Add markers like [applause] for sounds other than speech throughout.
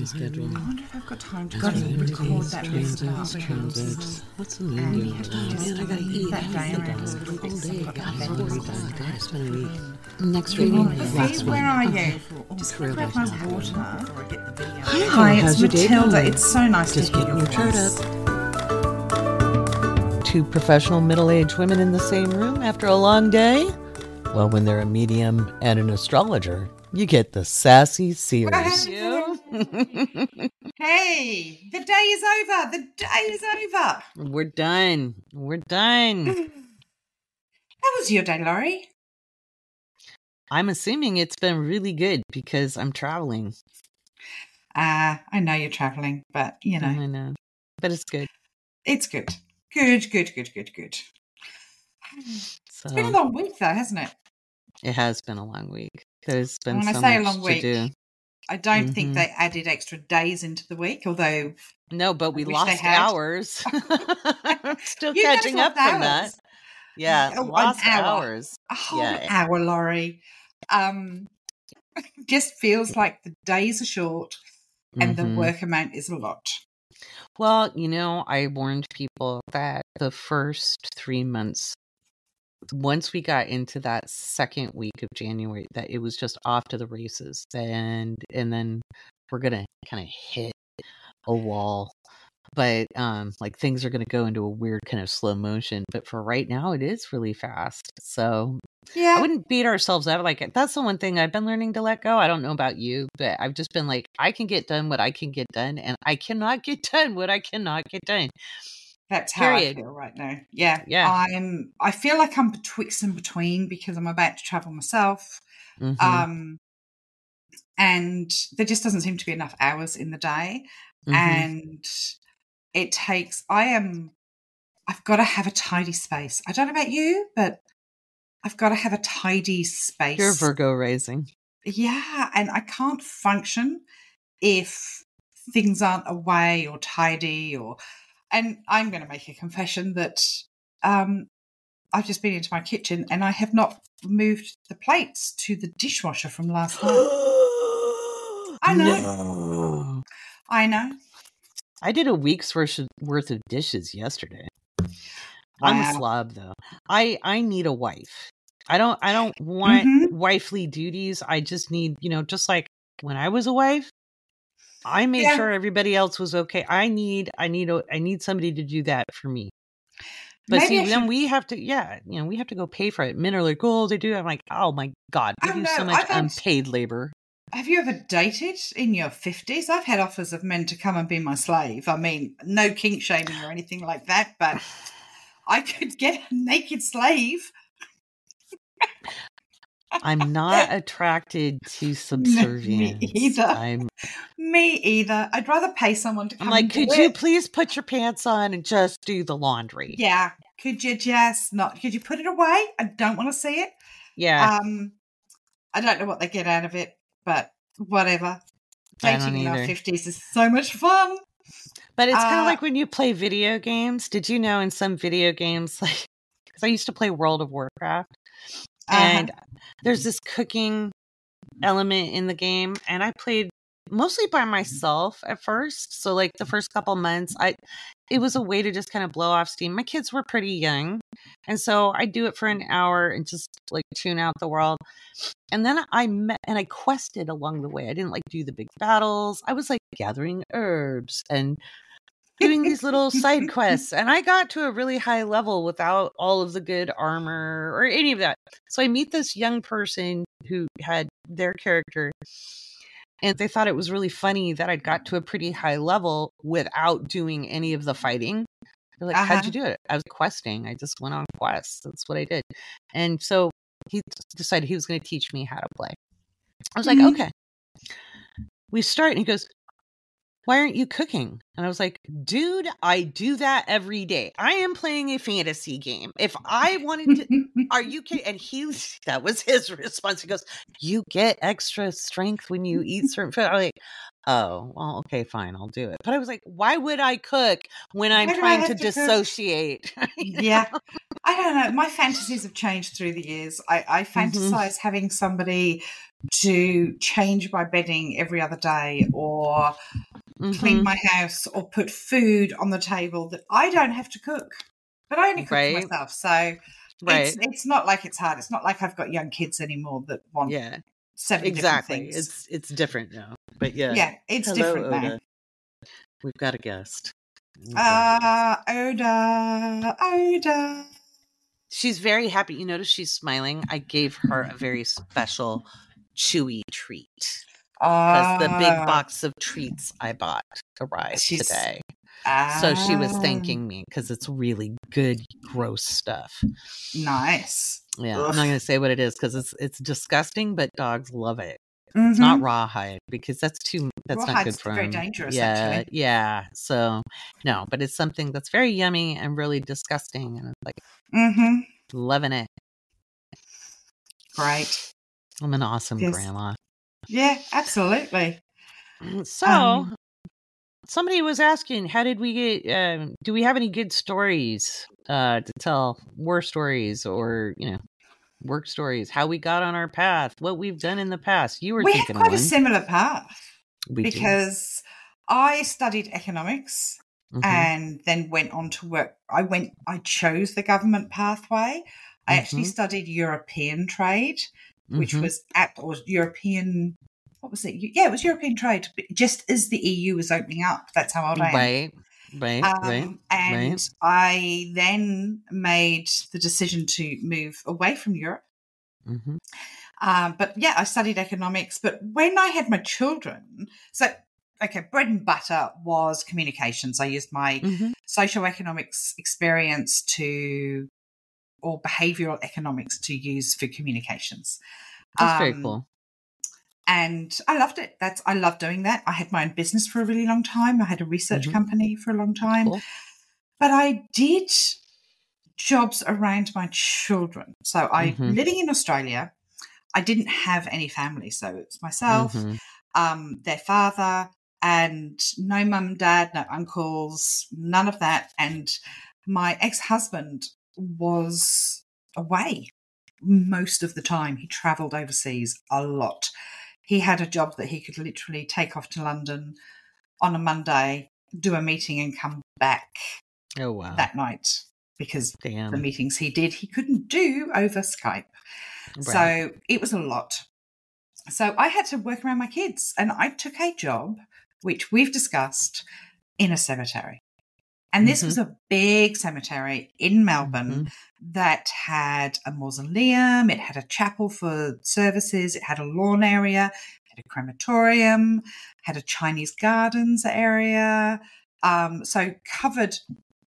the schedule. I wonder if I've got time to go and record that list transits, about transits. What's the moon And doing you have to tonight? just Man, I gotta eat. that day eaten around all day. God, I've it's got already that done. God, it's a week. Mm. Next week, Oh, last one. where are you? Oh, Just can I grab realised my now. water? Hi, Hi, it's how's your day Matilda. It's so nice to hear getting your your voice. Two professional middle aged women in the same room after a long day? Well, when they're a medium and an astrologer, you get the sassy seers. [laughs] Hey, the day is over. The day is over. We're done. We're done. [sighs] How was your day, Laurie? I'm assuming it's been really good because I'm traveling. Uh, I know you're traveling, but you know, I know. But it's good. it's good. Good, good, good, good, good. So It's been a long week, though, hasn't it? it has been a long week. There's been when I so say a much long to week, do. I don't think Mhm. they added extra days into the week, although No, but we lost hours. I'm [laughs] [laughs] still You catching up lost from that. Yeah, Oh, an lost hour. hours. a whole Yeah. hour, Laurie. Um, [laughs] just feels like the days are short and the Mhm. work amount is a lot. Well, you know, I warned people that the first three months, once we got into that second week of January, that it was just off to the races, and and then we're gonna kind of hit a wall. But um, like things are gonna go into a weird kind of slow motion. But for right now, it is really fast. So yeah, I wouldn't beat ourselves up. Like that's the one thing I've been learning to let go. I don't know about you, but I've just been like, I can get done what I can get done, and I cannot [laughs] get done what I cannot get done. That's how I feel right now. Yeah, Yeah. I'm. I feel like I'm betwixt and between because I'm about to travel myself. Mhm, Um, and there just doesn't seem to be enough hours in the day. mhm. and it takes i am i've got to have a tidy space i don't know about you but i've got to have a tidy space You're Virgo raising. yeah and i can't function if things aren't away or tidy or and i'm going to make a confession that um i've just been into my kitchen and i have not moved the plates to the dishwasher from last night [gasps] I know. No. i know I did a week's worth of, worth of dishes yesterday. I'm a slob though. I I need a wife. I don't I don't want Mhm. wifely duties. I just need, you know, just like when I was a wife, I made Yeah. sure everybody else was okay. I need I need a I need somebody to do that for me. But Maybe see, then we have to, yeah, you know, we have to go pay for it. Men are like, oh, they do. I'm like, oh my god, we I do know, so much unpaid labor. Have you ever dated in your 50s? I've had offers of men to come and be my slave. I mean, no kink shaming or anything like that, but [sighs] I could get a naked slave. I'm not attracted to [laughs] subservience. either. I'm, Me either. I'd rather pay someone to come I'm like, could you it. please put your pants on and just do the laundry? Yeah. Could you just not? Could you put it away? I don't want to see it. Yeah, Um, I don't know what they get out of it, but whatever. Dating in our 50s is so much fun. but it's kind uh, of like when you play video games. Did you know in some video games, like, because I used to play World of Warcraft, Uh-huh. and there's this cooking element in the game and i played mostly by myself at first so like the first couple months i it was a way to just kind of blow off steam. My kids were pretty young and so i do it for an hour and just like tune out the world and then i met and i quested along the way. I didn't like do the big battles. I was like gathering herbs and doing these little side [laughs] quests and i got to a really high level without all of the good armor or any of that. So i meet this young person who had their character and they thought it was really funny that i'd got to a pretty high level without doing any of the fighting. They're like how'd Uh-huh. you do it? I was questing. I just went on quests. That's what i did. And so he decided he was going to teach me how to play. I was like Mhm. okay. We start and he goes why aren't you cooking? And I was like, dude, I do that every day. I am playing a fantasy game. If I wanted to, [laughs] are you kidding? And he, [laughs] that was his response. He goes, you get extra strength when you eat [laughs] certain food. I'm like, oh, well, okay, fine, I'll do it. But I was like, why would I cook when I'm Why do I trying to to dissociate? yeah. I don't know. My fantasies have changed through the years. I, I Mm-hmm. fantasize having somebody to change my bedding every other day or clean Mhm. my house or put food on the table that I don't have to cook. But I only cook Right. for myself. So Right. it's it's not like it's hard. It's not like I've got young kids anymore that want yeah. seven Exactly. different things. It's it's different now. But yeah. yeah, it's Hello, different now. We've got a guest. Got. Uh, Oda, Oda. She's very happy. You notice she's smiling. I gave her a very special chewy treat because the big Ah, box of treats I bought arrived today. So she was ah, thanking me because it's really good, gross stuff. Nice. Yeah, Ugh. I'm not going to say what it is because it's it's disgusting, but dogs love it. It's not rawhide because that's too that's not good Rawhide's for very 'em. dangerous, Yeah, actually. yeah. So no, but it's something that's very yummy and really disgusting, and I'm like Mm-hmm. loving it. Great. I'm an awesome Yes. grandma. Yeah, absolutely. So Um, somebody was asking, how did we get? Um, do we have any good stories uh, to tell? War stories, or you know, work stories? How we got on our path? What we've done in the past? You were We have thinking quite of a similar path we do. because I studied economics Mhm. and then went on to work. I went, I chose the government pathway. I actually Mhm. studied European trade, which Mhm. was at or European. What was it? Yeah, it was European trade. but Just as the EU was opening up, that's how old I am. right, right, right. Um, and right. I then made the decision to move away from Europe. hmm Um, but yeah, I studied economics. But when I had my children, so okay, bread and butter was communications. I used my hmm socioeconomics experience to, or behavioral economics to use for communications. That's very Um, cool. and I loved it. That's I loved doing that. I had my own business for a really long time. I had a research Mhm. company for a long time. Cool. But I did jobs around my children. So I Mhm. living in Australia, I didn't have any family. So it's myself, Mhm. um, their father, and no mum, dad, no uncles, none of that. And my ex-husband was away most of the time. He travelled overseas a lot. He had a job that he could literally take off to London on a Monday, do a meeting, and come back Oh wow! that night because Damn. the meetings he did he couldn't do over Skype. Right. So it was a lot. So I had to work around my kids and I took a job, which we've discussed, in a cemetery. And this Mhm. was a big cemetery in Melbourne Mhm. that had a mausoleum, it had a chapel for services, it had a lawn area, it had a crematorium, had a Chinese gardens area. Um, so covered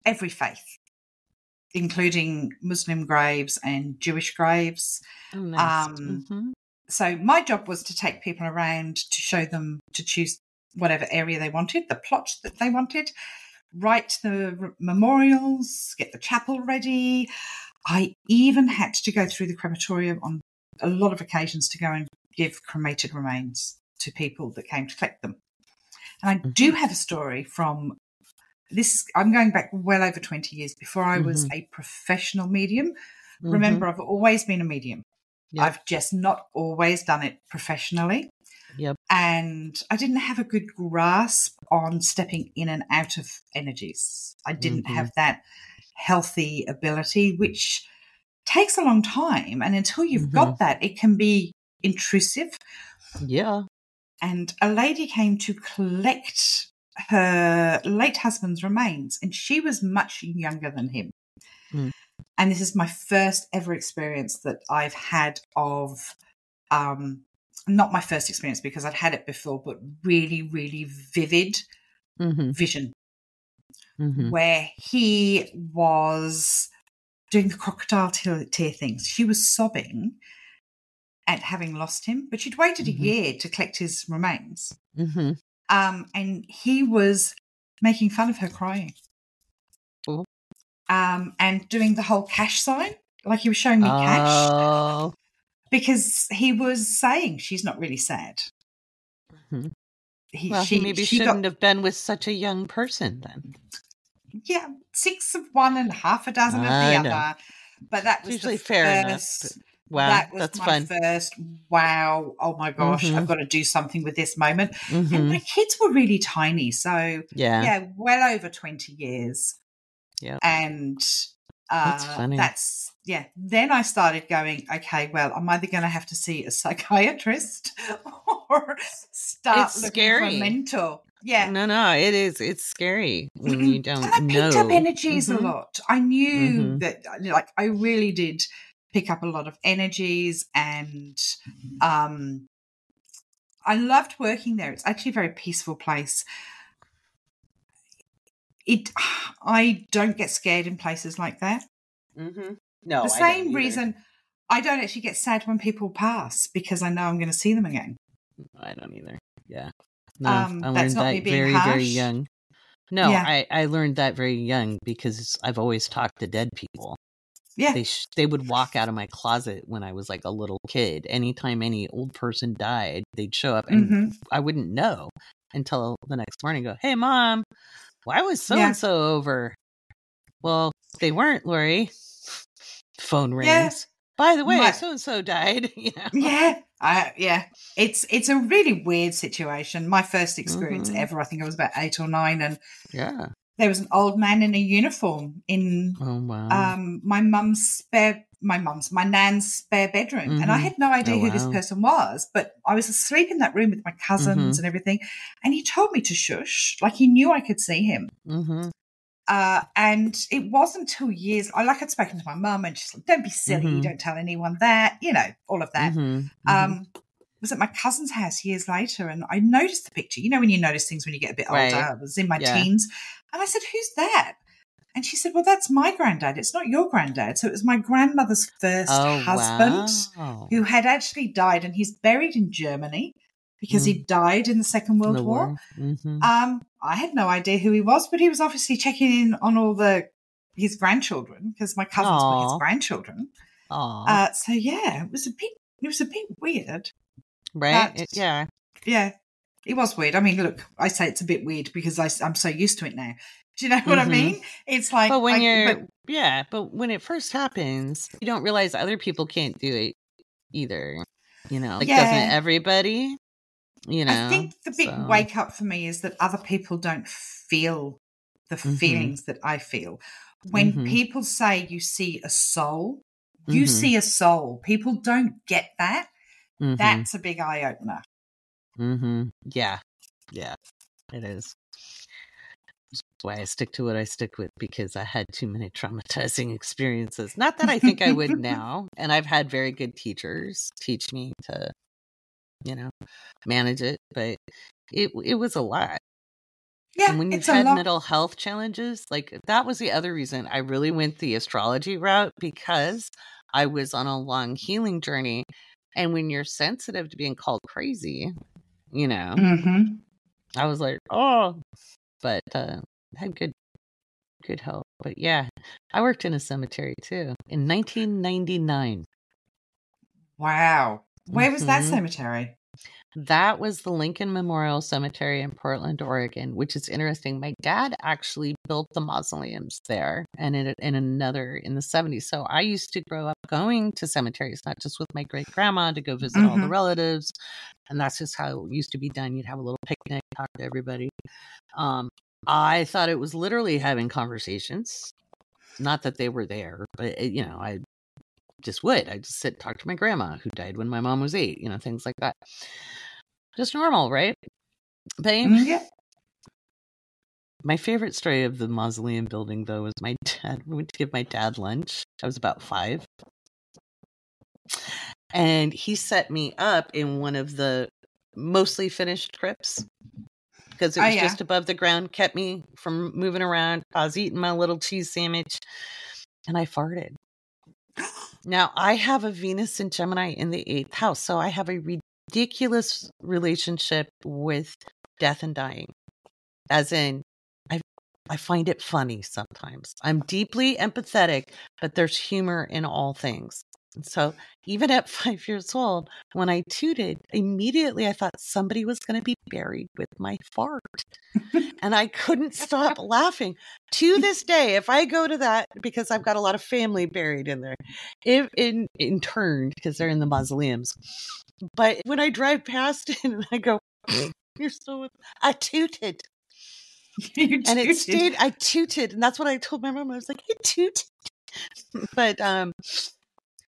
every faith, including Muslim graves and Jewish graves. Oh, nice. um, Mhm. So my job was to take people around to show them to choose whatever area they wanted, the plot that they wanted, write the memorials, get the chapel ready. I even had to go through the crematorium on a lot of occasions to go and give cremated remains to people that came to collect them. And I do have a story from this. I'm going back well over 20 years before I was a professional medium. Mhm. Remember, I've always been a medium. Yep. I've just not always done it professionally. Yep. And I didn't have a good grasp on stepping in and out of energies. I didn't Mhm. have that healthy ability, which takes a long time. And until you've Mm-hmm. got that, it can be intrusive. Yeah. And a lady came to collect her late husband's remains, and she was much younger than him. Mm. And this is my first ever experience that I've had of, um, not my first experience because I'd had it before, but really, really vivid hmm vision hmm where he was doing the crocodile tear, tear things. She was sobbing at having lost him, but she'd waited Mhm. a year to collect his remains. hmm Um, and he was making fun of her crying. Oh. Um, and doing the whole cash sign, like he was showing me cash, Oh. Because he was saying she's not really sad. Mhm. He, Well, she, he maybe she shouldn't have been with such a young person then. yeah, six of one and half a dozen of the I other. But that was usually fair enough, first, Wow, that was that's my fun. first wow. Oh my gosh, Mhm. I've got to do something with this moment. And Mhm. my kids were really tiny, so Yeah. yeah, well over twenty years. Yeah. and uh, That's funny. That's yeah. Then I started going. Okay, well, I'm either going to have to see a psychiatrist [laughs] or start It's looking scary. for a mentor. Yeah. No, no, it is. It's scary when you don't and I know. picked up energies Mhm. a lot. I knew Mhm. that, like, I really did pick up a lot of energies, and um, I loved working there. It's actually a very peaceful place. It, [sighs] I don't get scared in places like that. Mhm. No, the same reason I don't actually get sad when people pass because I know I'm going to see them again. I don't either. Yeah. No, Um, I learned that very, very young. No, Yeah. I, I learned that very young because I've always talked to dead people. Yeah. They sh- they would walk out of my closet when I was like a little kid. Anytime any old person died, they'd show up and hmm I wouldn't know until the next morning. Go, hey mom, why was so and so over? Well, they weren't, Laurie. Phone rings. Yeah. By the way, so and so died. [laughs] you know? Yeah, I, yeah. It's it's a really weird situation. My first experience Mhm. ever. I think I was about eight or nine, and Yeah. there was an old man in a uniform in Oh wow. um, my mum's spare, my mum's, my nan's spare bedroom, and I Mhm. had no idea Oh, who this person was. But I was asleep in that room with my cousins and everything, and he told me to shush, like he knew I could see him. Mm-hmm. Uh, and it wasn't until years, I like I'd spoken to my mum, and she's like, "Don't be silly, Mhm. don't tell anyone that," you know, all of that. Mhm. Um, was at my cousin's house years later, and I noticed the picture. You know, when you notice things when you get a bit older. Right. I was in my Yeah. teens, and I said, "Who's that?" And she said, "Well, that's my granddad. It's not your granddad." So it was my grandmother's first oh, husband wow. who had actually died, and he's buried in Germany because he died in the Second World The War. Mhm. Um, I had no idea who he was, but he was obviously checking in on all the his grandchildren because my cousins were his grandchildren. Uh, so yeah, it was a bit it was a bit weird. right? that- It- yeah. Yeah, it was weird. I mean, look, I say it's a bit weird because I, am so used to it now. Do you know what I Mhm. mean? It's like, But when I- you're, but- yeah, but when it first happens, you don't realize other people can't do it either. You know, like doesn't everybody? You know, I think the big so- wake up for me is that other people don't feel the Mhm. feelings that I feel. When Mhm. people say you see a soul, you Mhm. see a soul. People don't get that. Mhm. That's a big eye opener. Mm-hmm. Yeah. Yeah. It is. That's why I stick to what I stick with because I had too many traumatizing experiences. Not that I think I would [laughs] now. And I've had very good teachers teach me to, you know, manage it, but it it was a lot. Yeah, and when you've had mental health challenges, like that was the other reason I really went the astrology route because I was on a long healing journey. And when you're sensitive to being called crazy, you know, Mhm. I was like, oh, but uh, had good, good help. But yeah, I worked in a cemetery too in 1999. Wow. Where was that Mhm. cemetery? That was the Lincoln Memorial Cemetery in Portland, Oregon, which is interesting. My dad actually built the mausoleums there and in, in another in the 70s. So I used to grow up going to cemeteries, not just with my great grandma to go visit all the Mhm. relatives. And that's just how it used to be done. You'd have a little picnic, talk to everybody. Um, I thought it was literally having conversations. Not that they were there, but it, you know, I just would. I just sit and talk to my grandma who died when my mom was eight, you know, things like that. Just normal, right? Babe, Mm, yeah. my favorite story of the mausoleum building, though, was my [laughs] dad. We went to give my dad lunch. I was about five. And he set me up in one of the mostly finished crypts because it Oh, was yeah. just above the ground, kept me from moving around. I was eating my little cheese sandwich and I farted. [gasps] [laughs] Now, I have a Venus and Gemini in the eighth house, so I have a ridiculous relationship with death and dying. As in, I I find it funny sometimes. I'm deeply empathetic, but there's humor in all things. And so, even at [laughs] five years old, when I tooted, immediately I thought somebody was going to be buried with my fart. and I couldn't stop [laughs] laughing. to this day, if I go to that, because I've got a lot of family buried in there, if in interned because they're in the mausoleums. But when I drive past [laughs] it and I go, "You're still with," I tooted, and it stayed. I tooted, and that's what I told my mom. I was like, "I tooted," but um,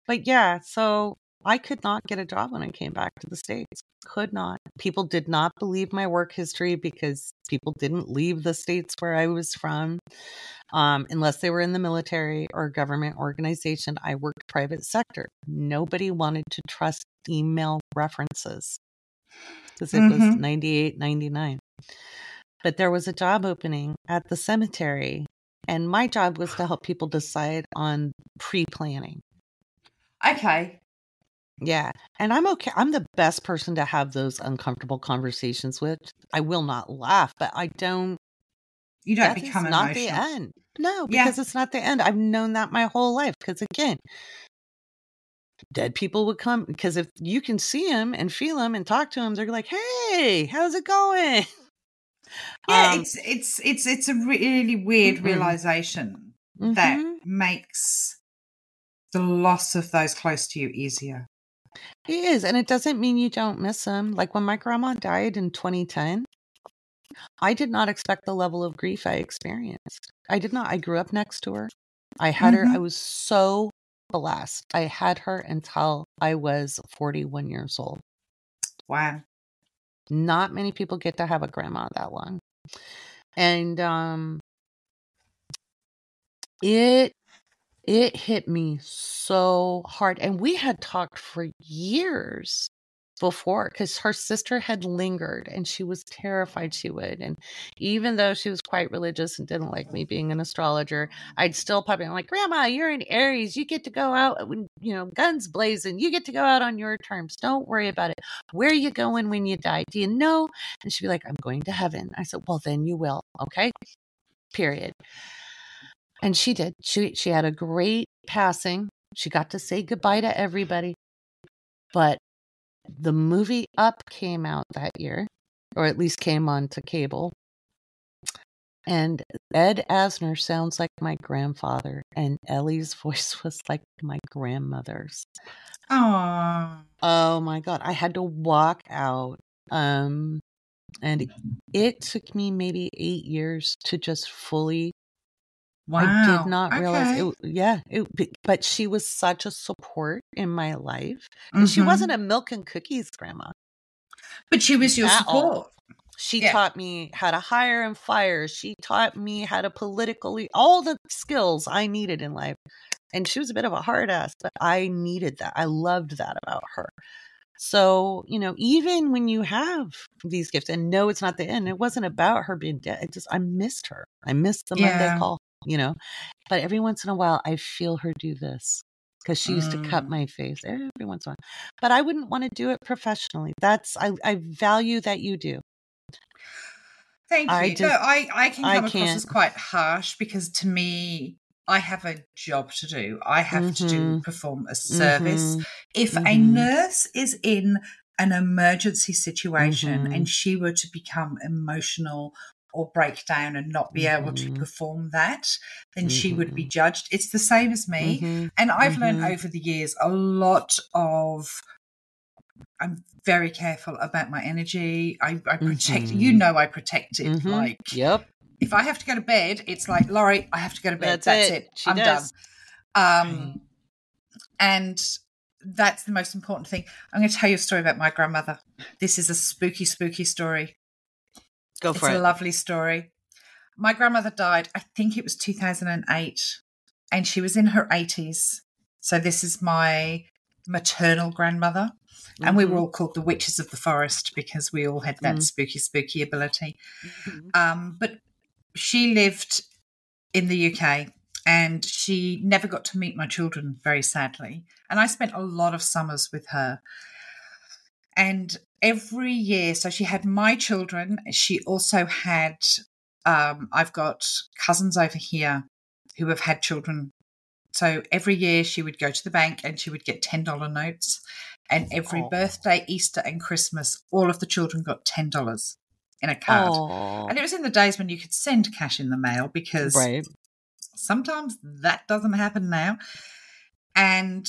but yeah. So I could not get a job when I came back to the states. Could not. People did not believe my work history because people didn't leave the states where I was from, um, unless they were in the military or government organization. I worked private sector. Nobody wanted to trust email references because it was Mhm. 98, 99. But there was a job opening at the cemetery, and my job was to help people decide on pre planning. Okay. Yeah. And I'm okay. I'm the best person to have those uncomfortable conversations with. I will not laugh, but I don't. You don't become not the end. No, Yeah. because it's not the end. I've known that my whole life. Because again, dead people would come. Because if you can see them and feel them and talk to them, they're like, "Hey, how's it going?" Yeah, Um, it's it's it's it's a really weird Mm-mm. realization that mhm. makes the loss of those close to you easier. It is, and it doesn't mean you don't miss them. Like when my grandma died in 2010, I did not expect the level of grief I experienced. I did not. I grew up next to her. I had her. I was so blessed. I had her until I was 41 years old. Wow. Not many people get to have a grandma that long. And um it it hit me so hard and we had talked for years before because her sister had lingered and she was terrified she would and even though she was quite religious and didn't like me being an astrologer i'd still pop in like grandma you're in aries you get to go out uh, when you know guns blazing you get to go out on your terms don't worry about it. Where are you going when you die? Do you know? And she'd be like i'm going to heaven. I said well then you will okay period and she did. She she had a great passing. She got to say goodbye to everybody. But the movie Up came out that year, or at least came on to cable. And Ed Asner sounds like my grandfather, and Ellie's [laughs] voice was like my grandmother's. Oh. Oh my god, I had to walk out. Um and it took me maybe 8 years to just fully Wow. I did not realize Okay. it. Yeah, it, but she was such a support in my life, and she Mhm. wasn't a milk and cookies grandma. But she was your at all. support. She Yeah. taught me how to hire and fire. She taught me how to politically all the skills I needed in life. And she was a bit of a hard ass, but I needed that. I loved that about her. So, you know, even when you have these gifts and no, it's not the end, it wasn't about her being dead. It just, I missed her. I missed the Monday call, you know, but every once in a while I feel her do this because she used to cut Mm. my face every once in a while. But I wouldn't want to do it professionally. That's, I, I value that you do. Thank you. I no, just- I, I can I come across as can't. quite harsh because to me, I have a job to do. I have to do Mhm. perform a service. Mhm. If a Mhm. nurse is in an emergency situation Mhm. and she were to become emotional or break down and not be able to Mhm. perform that, then she would be Mhm. judged. It's the same as me. Mhm. And I've learned Mhm. over the years a lot of. I'm very careful about my energy. I, I protect. You Mhm. know, I protect it. Like Yep. if I have to go to bed, it's like Laurie. I have to go to bed. That's That's, it. it. I'm does. done. Um, and that's the most important thing. I'm going to tell you a story about my grandmother. This is a spooky, spooky story. Go it's for a lovely story. My grandmother died, I think it was 2008, and she was in her 80s. So this is my maternal grandmother. And we were Mhm. all called the witches of the forest because we all had that Mm. spooky, spooky ability. Mhm. Um, but she lived in the UK and she never got to meet my children, very sadly. And I spent a lot of summers with her. And every year, so she had my children. She also had, um, I've got cousins over here who have had children. So every year she would go to the bank and she would get $10 notes. And every Oh. birthday, Easter, and Christmas, all of the children got $10. in a card. Oh, And it was in the days when you could send cash in the mail because right. sometimes that doesn't happen now. And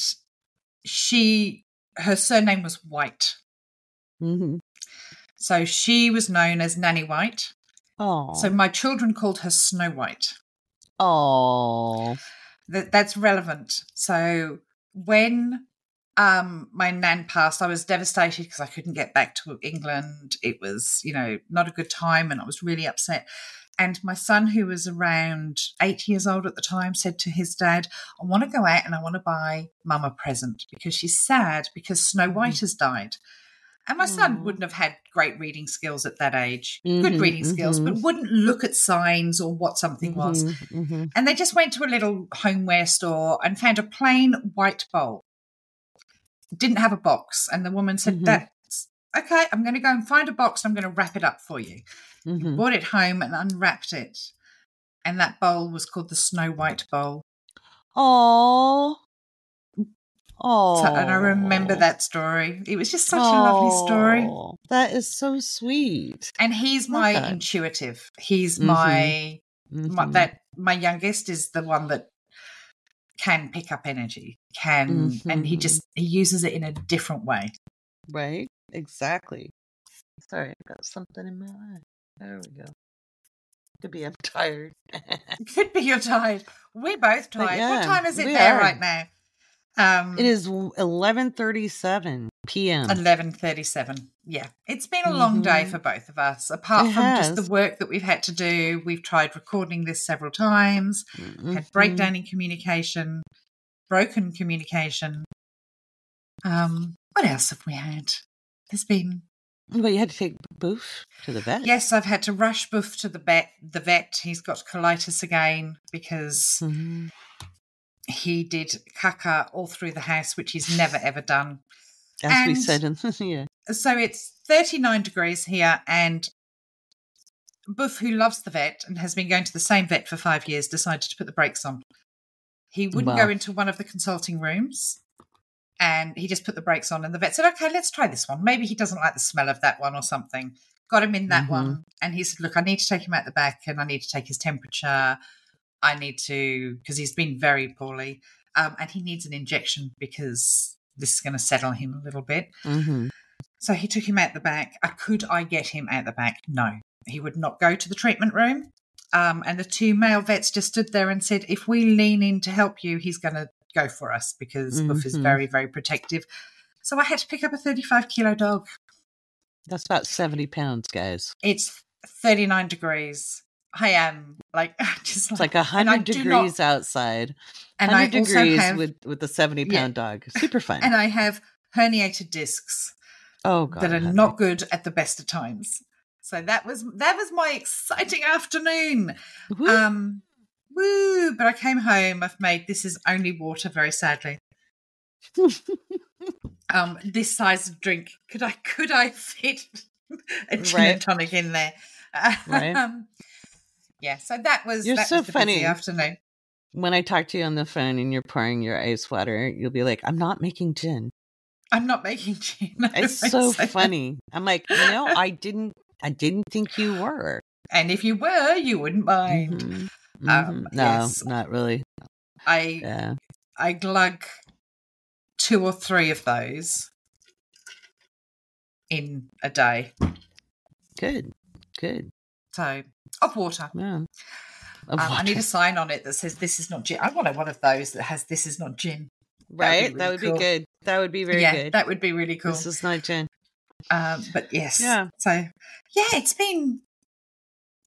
she, her surname was White. Hmm So she was known as Nanny White. Oh, So my children called her Snow White. oh, That that's relevant. So when um my nan passed, I was devastated because I couldn't get back to England. It was, you know, not a good time and I was really upset. And my son, who was around eight years old at the time, said to his dad, I want to go out and I want to buy mum a present because she's sad because Snow White has died. And my son wouldn't have had great reading skills at that age, good Mhm, reading skills, but wouldn't look at signs or what something was. Mhm, mhm. And they just went to a little homeware store and found a plain white bowl. Didn't have a box. And the woman said, Mhm. That's okay, I'm going to go and find a box. I'm going to wrap it up for you. Brought it home and unwrapped it. And that bowl was called the Snow White Bowl. Oh, oh, So, and I remember that story. It was just such a lovely story. That is so sweet. And he's my intuitive. He's Mhm. my, my Mhm. that my youngest is the one that can pick up energy can and he just he uses it in a different way right, exactly. Sorry, I got something in my eye. There we go. Could be I'm tired. [laughs] could be you're tired we're both tired yeah, what time is it there are. right now um it is eleven thirty-seven p.m. 11:37 yeah it's been a long day Mhm. for both of us apart It from just the work that we've had to do we've tried recording this several times had Mhm. breakdown in communication broken communication um what else have we had there's been well, you had to take Boof to the vet. Yes, I've had to rush Boof to the vet. The vet. He's got colitis again because Mhm. He did caca all through the house, which he's never ever done. As we said in [laughs] yeah. So it's 39 degrees here, and Boof, who loves the vet and has been going to the same vet for five years, decided to put the brakes on. He wouldn't Wow. go into one of the consulting rooms. And he just put the brakes on, and the vet said, "Okay, let's try this one. Maybe he doesn't like the smell of that one or something." Got him in that Mhm. one, and he said, "Look, I need to take him out the back, and I need to take his temperature. I need to because he's been very poorly, um, and he needs an injection because this is going to settle him a little bit." hmm So he took him out the back. Uh, could I get him out the back? No, he would not go to the treatment room. Um, and the two male vets just stood there and said, "If we lean in to help you, he's going to go for us because Boof is very, very protective." So I had to pick up a 35 kilo dog. That's about seventy pounds, guys. It's 39 degrees. I am like [laughs] just It's like a hundred do not- degrees outside. and I degrees have with with the seventy Yeah. dog. [laughs] Super fun. and I have herniated discs. oh god, that are honey. not good at the best of times. So that was that was my exciting afternoon. Woo. Um woo, but I came home, I've made this is only water very sadly. [laughs] Um this size of drink. Could I could I fit a gin Right. and tonic in there? Right. Um, yeah, so that was You're that so was funny. afternoon. when I talk to you on the phone and you're pouring your ice water, you'll be like, "I'm not making gin." I'm not making [laughs] gin. It's so funny. I'm like, you know, [laughs] I didn't, I didn't think you were. And if you were, you wouldn't mind. Mhm. Um, Mhm. no, yes. not really. I Yeah. I glug two or three of those in a day. Good. Good. So of water. Yeah. Um, Of I need a sign on it that says this is not gin. I want one of those that has this is not gin. right. really that would cool. be good. That would be very yeah, good. that would be really cool. This is not gin. Um, but yes. Yeah. So yeah, it's been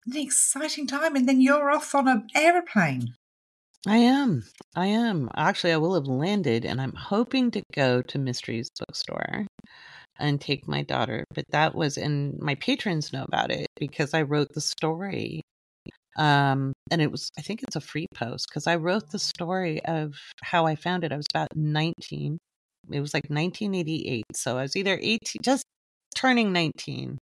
an exciting time, and then you're off on an aeroplane. I am. I am. Actually, I will have landed, and I'm hoping to go to Mysteries Bookstore and take my daughter. But that was, and my patrons know about it because I wrote the story. Um, and it was, I think it's a free post because I wrote the story of how I found it. I was about 19. It was like 1988. So I was either 18, just turning 19.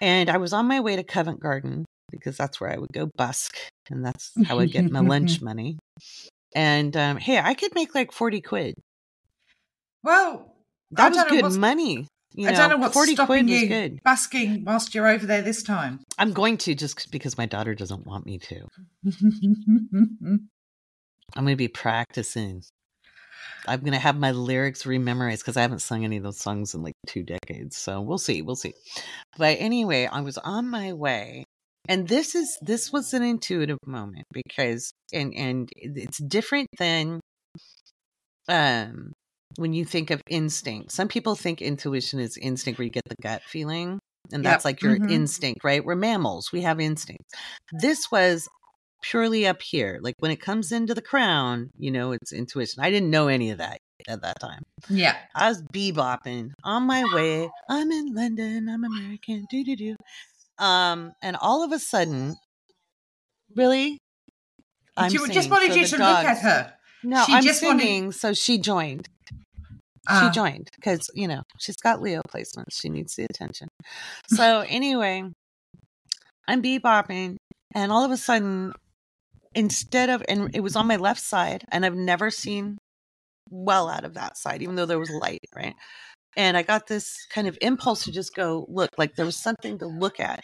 And I was on my way to Covent Garden because that's where I would go busk, and that's how I get my lunch [laughs] money. And um, hey, I could make like forty quid. Well, That was don't good money. You I don't know what's 40 stopping you good. busking whilst you're over there this time. I'm going to just because my daughter doesn't want me to. [laughs] I'm going to be practicing. I'm going to have my lyrics rememorized because I haven't sung any of those songs in like two decades. So we'll see. We'll see. But anyway, I was on my way. And this is this was an intuitive moment because and and it's different than um when you think of instinct. Some people think intuition is instinct where you get the gut feeling and Yep. that's like your Mhm. instinct, right? We're mammals. We have instincts. This was purely up here. Like when it comes into the crown, you know, it's intuition. I didn't know any of that at that time. yeah. I was bebopping on my way. I'm in London. I'm American. Do do do. Um, and all of a sudden, really, I'm she just wanted you to look at her. No, She I'm just wanted- singing, so she joined. Ah, She joined because you know she's got Leo placements. She needs the attention. So anyway, I'm bebopping, and all of a sudden, instead of and it was on my left side, and I've never seen well out of that side, even though there was light, right? And I got this kind of impulse to just go look, like there was something to look at.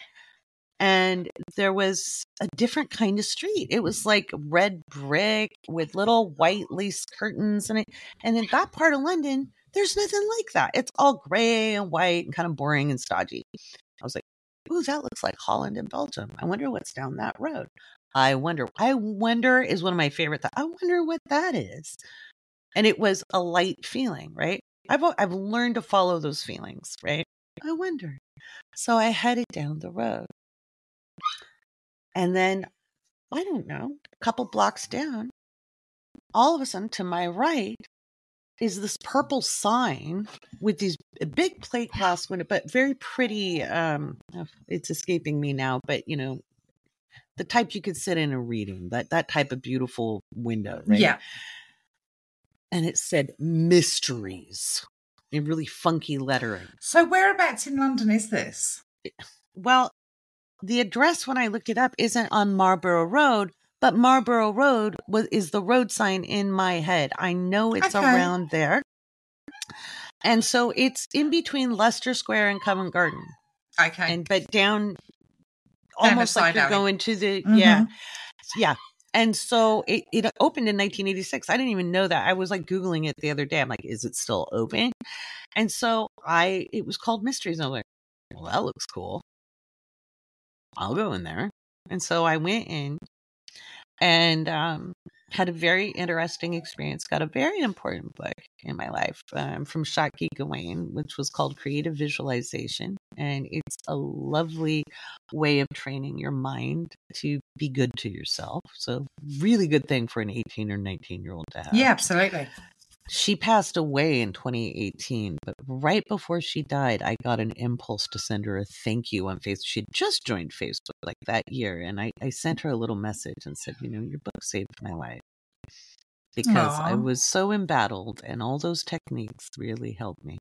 And there was a different kind of street. It was like red brick with little white lace curtains and it and in that part of London, there's nothing like that. It's all gray and white and kind of boring and stodgy. I was like, ooh, that looks like Holland and Belgium. I wonder what's down that road. I wonder. I wonder is one of my favorite. Th- I wonder what that is. And it was a light feeling, right? I've I've learned to follow those feelings, right? I wonder. So I headed down the road. And then I don't know, a couple blocks down, all of a sudden to my right is this purple sign with these big plate glass window, but very pretty. Um, oh, it's escaping me now, but you know, the type you could sit in a reading, that that type of beautiful window, right? Yeah. And it said mysteries in really funky lettering. So whereabouts in London is this? Well, the address when I looked it up isn't on Marlborough Road, but Marlborough Road was is the road sign in my head. I know it's Okay. around there. And so it's in between Leicester Square and Covent Garden. Okay. And but down almost like you're alley. going to the Mhm. yeah. Yeah. And so it, it opened in 1986. I didn't even know that. I was like Googling it the other day. I'm like, is it still open? And so I, it was called Mysteries. And I was like, well, that looks cool. I'll go in there. And so I went in and um, had a very interesting experience. Got a very important book in my life um, from Shakti Gawain, which was called Creative Visualization. And it's a lovely way of training your mind to be good to yourself. So, really good thing for an 18 or 19 year old to have. Yeah, absolutely. She passed away in 2018, but right before she died, I got an impulse to send her a thank you on Facebook. She just joined Facebook like that year, and I, I sent her a little message and said, You know, your book saved my life because I was so embattled, and all those techniques really helped me.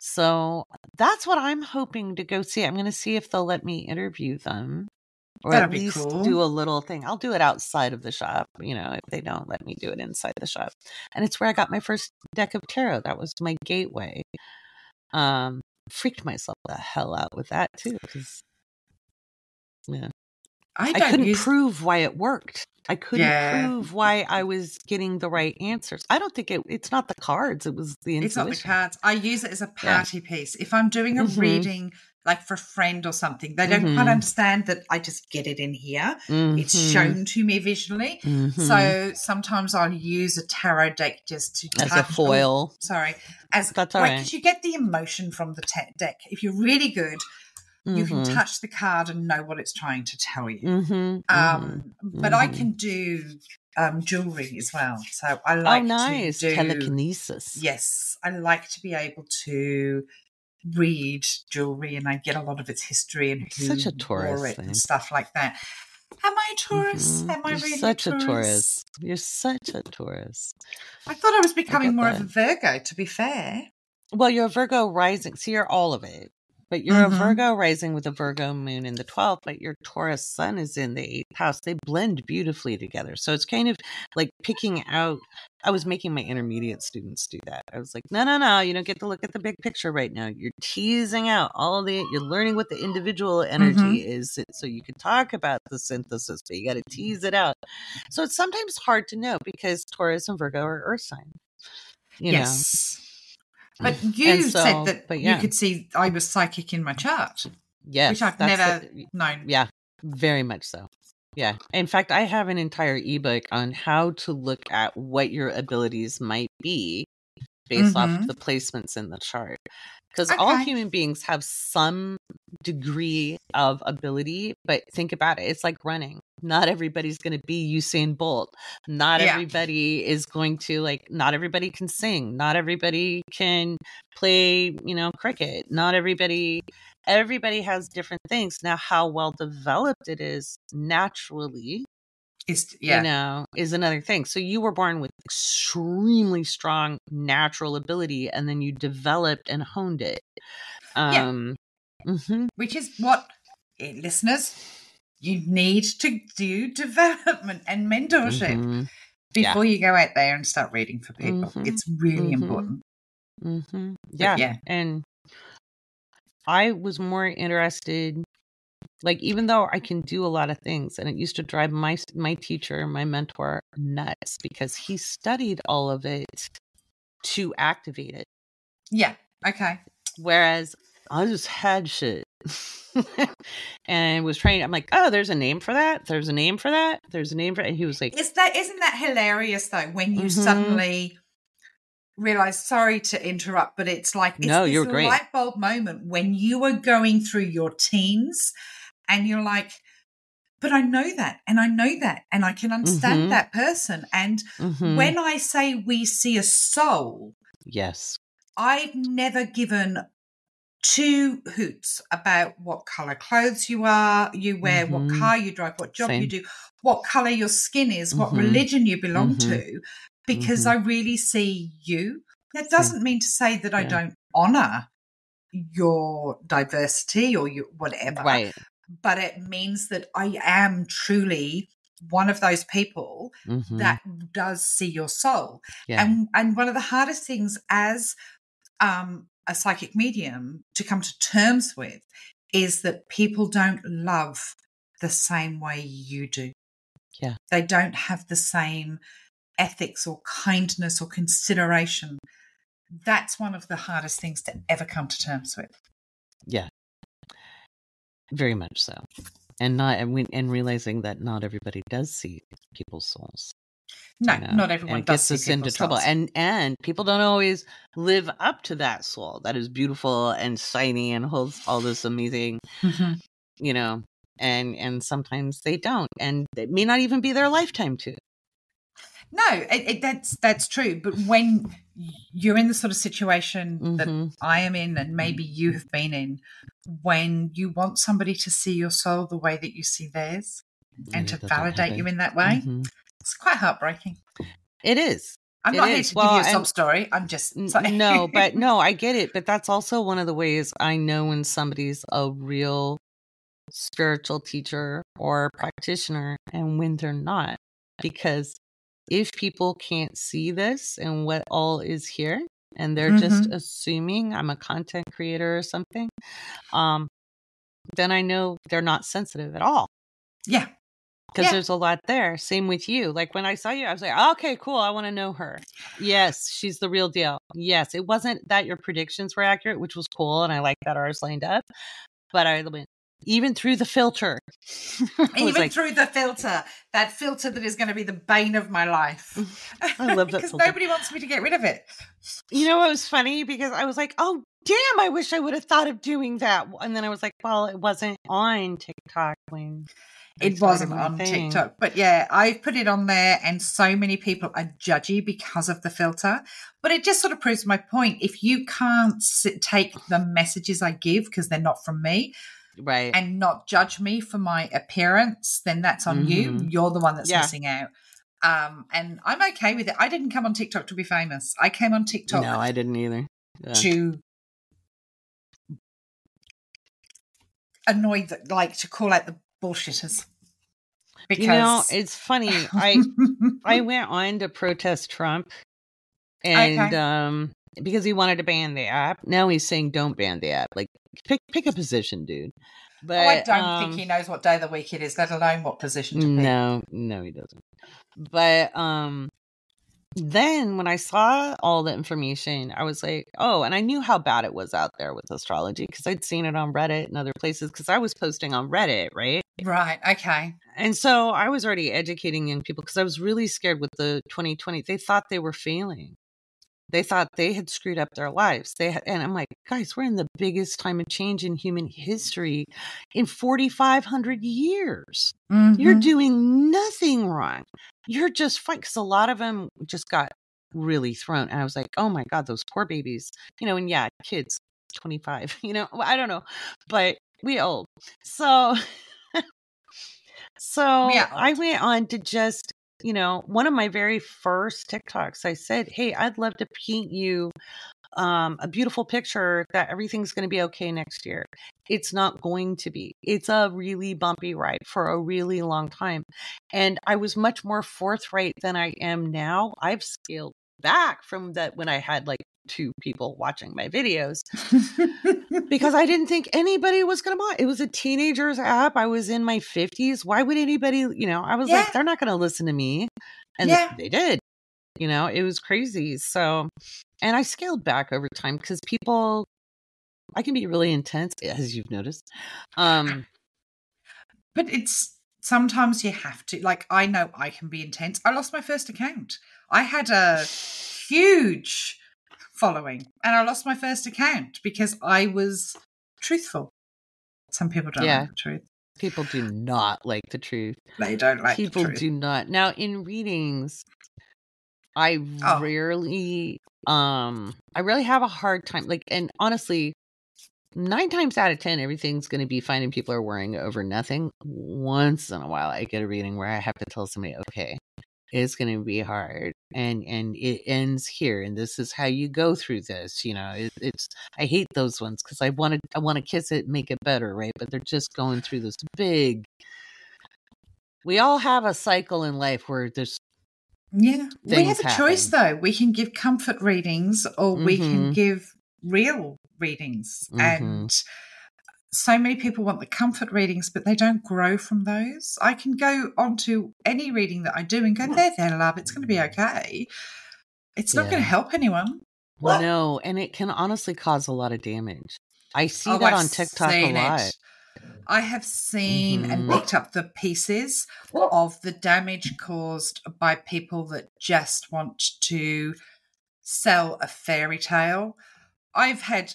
So that's what I'm hoping to go see. I'm going to see if they'll let me interview them. Or That'd at least cool. do a little thing. I'll do it outside of the shop, you know, if they don't let me do it inside the shop and it's where I got my first deck of tarot. That was my gateway. Um, freaked myself the hell out with that too, because yeah, I I, couldn't use prove why it worked. I couldn't Yeah. prove why I was getting the right answers. I don't think it. It's not the cards. It was the it's not the cards. I use it as a Yeah. party piece. If I'm doing a Mhm. reading like for a friend or something, they don't Mhm. quite understand that I just get it in here. It's Mhm. shown to me visually. Mhm. So sometimes I'll use a tarot deck just to as a oh, foil. sorry, as like, right. you get the emotion from the deck. If you're really good, you can Mhm. touch the card and know what it's trying to tell you. Mhm. Mhm. Um, but I Mhm. can do um, jewelry as well. So I oh, like nice to do telekinesis. Yes, I like to be able to read jewelry, and I get a lot of its history and who Such a wore Taurus it thing. and stuff like that. Am I a Taurus? Mhm. Am I You're really such a a Taurus? You're such a Taurus. I thought I was becoming get more of a Virgo. To be fair, Well, you're a Virgo rising, so you're all of it. But you're Mhm. a Virgo rising with a Virgo moon in the 12th, but your Taurus sun is in the eighth house. They blend beautifully together. So it's kind of like picking out. I was making my intermediate students do that. I was like, no, no, no, you don't get to look at the big picture right now. You're teasing out all the, you're learning what the individual energy is. So you can talk about the synthesis, but you got to tease it out. So it's sometimes hard to know because Taurus and Virgo are earth signs. You know, yes. But you so- said that but yeah. you could see I was psychic in my chart, yes, which I've never the- known. Yeah, very much so. Yeah. In fact, I have an entire ebook on how to look at what your abilities might be based off Mhm. of the placements in the chart. Because all human beings have some degree of ability, but think about it. It's like running. Not everybody's going to be Usain Bolt. Not Yeah. everybody is going to like, not everybody can sing. Not everybody can play, you know, cricket. Not everybody everybody has different things. Now, how well developed it is naturally, Is yeah. you know, is another thing. So you were born with extremely strong natural ability and then you developed and honed it. Yeah. Um mhm, which is what eh, listeners you need to do [laughs] development and mentorship mhm, Yeah. before you go out there and start reading for people. Mhm. It's really Mhm. important. mhm. But Yeah. yeah. And I was more interested like even though I can do a lot of things and it used to drive my my teacher, my mentor nuts because he studied all of it to activate it. Yeah. Okay. Whereas I just had shit. [laughs] and was trained. I'm like, oh, there's a name for that. There's a name for that. There's a name for it. And he was like, Is that isn't that hilarious though when you Mhm. suddenly realize sorry to interrupt but it's like it's No, this you were great. light bulb moment when you are going through your teens and you're like but I know that and I know that and I can understand Mhm. that person and mhm, when I say we see a soul yes, I've never given two hoots about what color clothes you are, you wear, what Mhm. car you drive, what job you do, what color your skin is, what Mhm. religion you belong Mhm. to, because Mhm. I really see you. That doesn't mean to say that I don't honor your diversity or your whatever, right. But it means that I am truly one of those people mhm, that does see your soul. yeah, And and one of the hardest things as um, a psychic medium to come to terms with is that people don't love the same way you do. Yeah. They don't have the same ethics or kindness or consideration. That's one of the hardest things to ever come to terms with. Very much so. And not and, we, and realizing that not everybody does see people's souls. No, you know, not and everyone it does gets see us into trouble souls. and and people don't always live up to that soul that is beautiful and shiny and holds all this amazing Mhm. you know and and sometimes they don't and it may not even be their lifetime to No, it, it, that's that's true. But when you're in the sort of situation that Mhm. I am in, and maybe you have been in, when you want somebody to see your soul the way that you see theirs, and to validate you in that way, Mhm. it's quite heartbreaking. it is I'm It not here is. to Well, give you a sob story. I'm just sorry. no but [laughs] no i get it but that's also one of the ways i know when somebody's a real spiritual teacher or practitioner and when they're not because if people can't see this and what all is here and they're just assuming i'm a content creator or something um then i know they're not sensitive at all yeah, because Yeah. there's a lot there. Same with you. Like when I saw you, I was like, okay, cool. I want to know her. Yes, she's the real deal. Yes, it wasn't that your predictions were accurate, which was cool, and I like that ours lined up. But I went even through the filter. [laughs] Even like, through the filter, that filter that is going to be the bane of my life. Mm. [laughs] I love that because nobody wants me to get rid of it. you know, it was funny because I was like, oh damn, I wish I would have thought of doing that. And then I was like, well, it wasn't on TikTok when It wasn't on thing. TikTok, but yeah, I've put it on there, and so many people are judgy because of the filter. But it just sort of proves my point. If you can't sit, take the messages I give because they're not from me, Right. and not judge me for my appearance, then that's on you. Mhm. You're the one that's Yeah. missing out. Um, and I'm okay with it. I didn't come on TikTok to be famous. I came on TikTok no, I didn't either. Yeah. to annoyed that like to call out the bullshitters. Because you know, it's funny. I [laughs] I went on to protest Trump and okay. um because he wanted to ban the app. Now he's saying don't ban the app. Like pick pick a position, dude. But oh, I don't um, think he knows what day of the week it is, let alone what position to pick. No, no, he doesn't. But um then when I saw all the information, I was like, oh, and I knew how bad it was out there with astrology because I'd seen it on Reddit and other places because I was posting on Reddit, right? Right. Okay. And so I was already educating young people because I was really scared with the 2020. They thought they were failing. They thought they had screwed up their lives. They had, and I'm like, guys, we're in the biggest time of change in human history in 4,500 years. Mm-hmm. You're doing nothing wrong. You're just fine. Because a lot of them just got really thrown. And I was like, oh my God, those poor babies. You know, and yeah, kids, 25, [laughs] you know, I don't know, but we old. So, [laughs] so yeah. I went on to just you know, one of my very first TikToks, I said, Hey, I'd love to paint you um, a beautiful picture that everything's going to be okay next year. It's not going to be. It's a really bumpy ride for a really long time. And I was much more forthright than I am now. I've scaled back from that when I had like two people watching my videos [laughs] because I didn't think anybody was going to buy it. was a teenager's app. I was in my 50s. Why would anybody, you know, I was yeah. like, they're not going to listen to me. And yeah. they did. You know, it was crazy. So, and I scaled back over time because people, I can be really intense, as you've noticed. Um, but it's sometimes you have to, like, I know I can be intense. I lost my first account. I had a huge following and I lost my first account because I was truthful. Some people don't yeah. like the truth. People do not like the truth. They don't like people do not. Now in readings, I oh. rarely um I really have a hard time like and honestly nine times out of ten everything's going to be fine and people are worrying over nothing once in a while i get a reading where i have to tell somebody okay it's going to be hard and and it ends here and this is how you go through this you know it, it's i hate those ones because i want to i want to kiss it make it better right but they're just going through this big we all have a cycle in life where there's yeah we have a happen. choice though we can give comfort readings or mm-hmm. we can mm-hmm. give real readings mm-hmm. and so many people want the comfort readings, but they don't grow from those. I can go onto any reading that I do and go, there, there, love, it's going to be okay. It's not yeah. going to help anyone. Well, no, and it can honestly cause a lot of damage. I see oh, that I've on TikTok a lot. It. I have seen mm-hmm. and picked up the pieces of the damage caused by people that just want to sell a fairy tale. I've had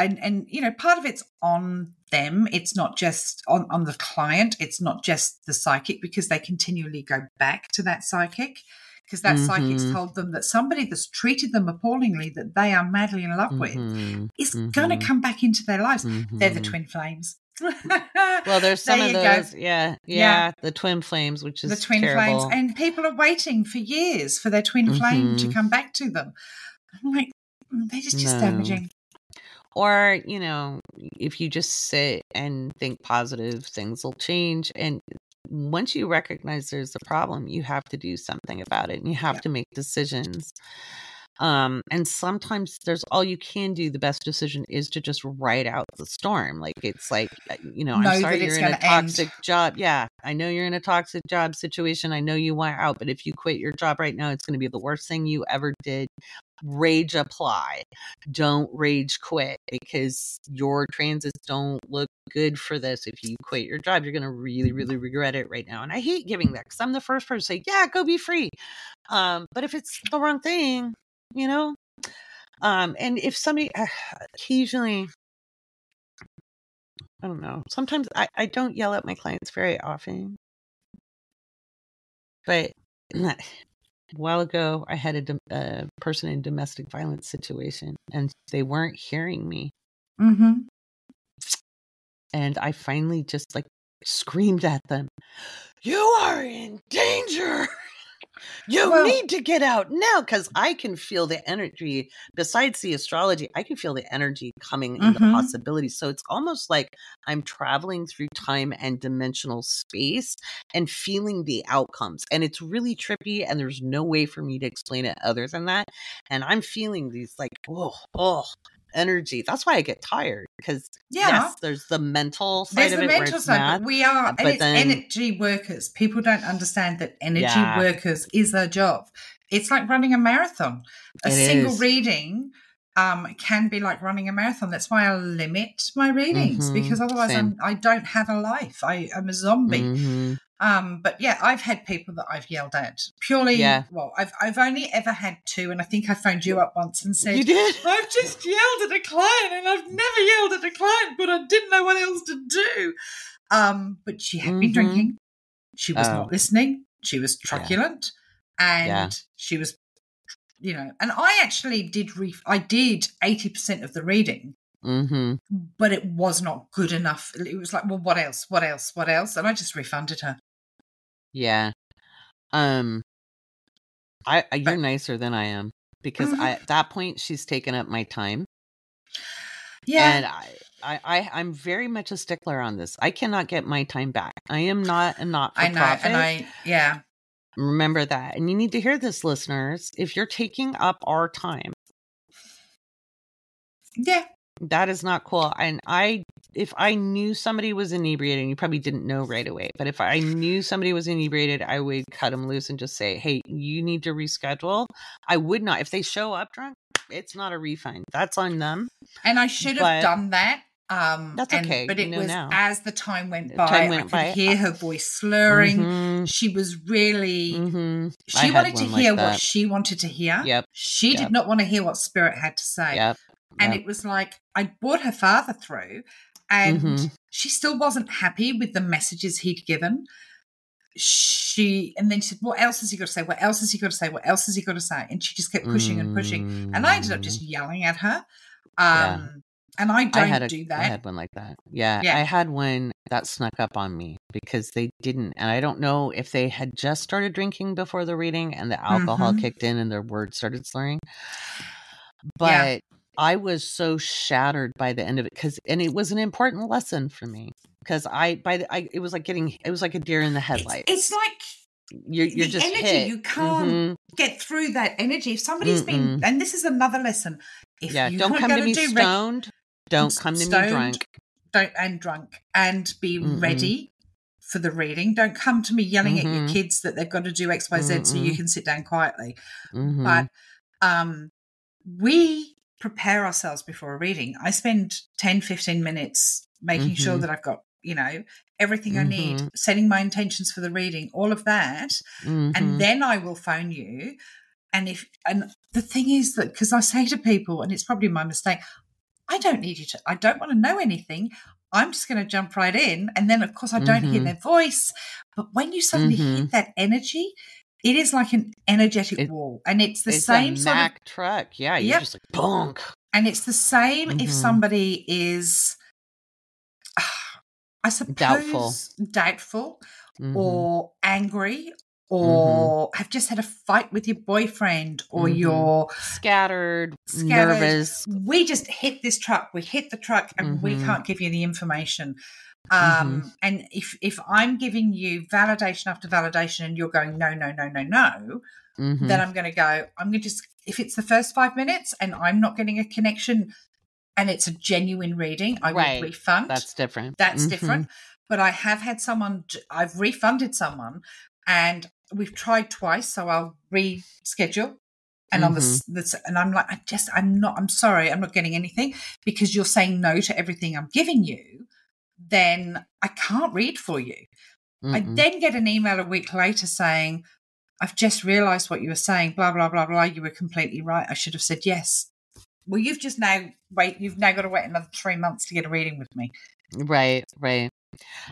and and you know part of it's on them it's not just on on the client it's not just the psychic because they continually go back to that psychic because that mm-hmm. psychic's told them that somebody that's treated them appallingly that they are madly in love mm-hmm. with is mm-hmm. going to come back into their lives they're the mm-hmm. twin flames [laughs] well there's some of those yeah, yeah, yeah the twin flames which is the twin terrible. flames and people are waiting for years for their twin flame to mm-hmm. come back to them i'm like mm, they're just, just no. damaging or, you know, if you just sit and think positive, things will change. And once you recognize there's a problem, you have to do something about it and you have yeah. to make decisions. Um, and sometimes there's all you can do. The best decision is to just ride out the storm. Like it's like, uh, you know, know I'm sorry you're in a toxic end. job. Yeah, I know you're in a toxic job situation. I know you want out, but if you quit your job right now, it's going to be the worst thing you ever did. Rage apply. Don't rage quit because your transits don't look good for this. If you quit your job, you're going to really, really regret it right now. And I hate giving that because I'm the first person to say, yeah, go be free. Um, but if it's the wrong thing, you know? Um, and if somebody uh, occasionally, I don't know, sometimes I, I don't yell at my clients very often. But a while ago, I had a, a person in domestic violence situation and they weren't hearing me. Mm-hmm. And I finally just like screamed at them, You are in danger. [laughs] You Well- need to get out now because I can feel the energy. Besides the astrology, I can feel the energy coming in the Mhm. possibilities. So it's almost like I'm traveling through time and dimensional space and feeling the outcomes. And it's really trippy, and there's no way for me to explain it other than that. And I'm feeling these like, oh, oh, energy. That's why I get tired because Yeah. yes, there's the mental side There's of the it mental side, but we are, and it's then- energy workers. People don't understand that energy Yeah. workers is their job. It's like running a marathon. A It single is. reading um, can be like running a marathon. That's why I limit my readings Mhm, because otherwise. I'm, I don't have a life. I, I'm a zombie. Mhm. Um, but yeah, I've had people that I've yelled at purely. Yeah. Well, I've I've only ever had two, and I think I phoned you up once and said You did? [laughs] I've just yelled at a client, and I've never yelled at a client, but I didn't know what else to do. Um, but she had been Mhm. drinking. She was Oh. not listening. She was truculent, and Yeah. she was, you know. And I actually did. Re- I did eighty percent of the reading, Mm-hmm. but it was not good enough. It was like, well, what else? What else? What else? And I just refunded her. Yeah. Um I, I you're nicer than I am because Mhm. I at that point she's taken up my time Yeah. and I, I I I'm very much a stickler on this. I cannot get my time back. I am not a not for I know, profit. and I yeah, Remember that. And you need to hear this listeners. If you're taking up our time, yeah, that is not cool. And I if I knew somebody was inebriated, and you probably didn't know right away, but if I knew somebody was inebriated, I would cut them loose and just say, "Hey, you need to reschedule." I would not if they show up drunk. It's not a refund. That's on them. and I should have But- done that. Um, That's and- okay, But you it know was now. as the time went by, time I could by, hear her voice slurring. Mhm, She was really. mhm. She had wanted to one like hear what she wanted to hear. Yep. She Yep. did not want to hear what spirit had to say. Yep. And it was like I brought her father through, and Mhm. she still wasn't happy with the messages he'd given. She and then she said, "What else has he got to say? What else has he got to say? What else has he got to say?" And she just kept pushing and pushing, and I ended up just yelling at her. Yeah. Um, and I I don't had a, do that. I had one like that. Yeah, Yeah. I had one that snuck up on me because they didn't, and I don't know if they had just started drinking before the reading and the alcohol Mhm. kicked in and their words started slurring. But Yeah. I was so shattered by the end of it because, and it was an important lesson for me because I by the I it was like getting it was like a deer in the headlights. it's like you're you're just energy, hit. you can't Mhm. get through that energy. If somebody's been, Mm-mm. and this is another lesson. If Yeah, you don't come to me do stoned. Don't come to me drunk. don't and drunk and be Mm-mm. ready for the reading. Don't come to me yelling at your Mhm. kids that they've got to do X, Y, Z so you can sit down quietly. Mhm. But um, we prepare ourselves before a reading. I spend 10, 15 minutes making sure Mhm. that I've got, you know, everything I need, Mhm. setting my intentions for the reading, all of that. Mhm. And then I will phone you. And if, and the thing is that, because I say to people, and it's probably my mistake, I don't need you to, I don't want to know anything. I'm just going to jump right in. And then, of course, I don't hear Mhm. their voice. But when you suddenly Mhm. hit that energy, it is like an energetic It- wall. And it's the it's same a sort of truck. Yeah, you're Yep. just like bonk. and it's the same if Mhm. somebody is, [sighs] I suppose, Doubtful. doubtful Mhm. or angry or have just had a fight with your boyfriend or Mhm. you're scattered, Scattered. nervous. we just hit this truck we hit the truck and we Mhm. can't give you the information um and if if i'm giving you validation after validation and you're going no no no no no Mhm. then i'm going to go i'm going to just if it's the first five minutes and i'm not getting a connection and it's a genuine reading i Right. will refund That's different. that's Mhm. different. But I have had someone, I've refunded someone and we've tried twice. So I'll reschedule. And on this, Mm-hmm. this, and I'm like, I just, I'm not, I'm sorry, I'm not getting anything because you're saying no to everything I'm giving you. Then I can't read for you. I Mm-mm. then get an email a week later saying, I've just realized what you were saying, blah, blah, blah, blah. You were completely right. I should have said yes. Well, you've just now wait, you've now got to wait another three months to get a reading with me. Right, right.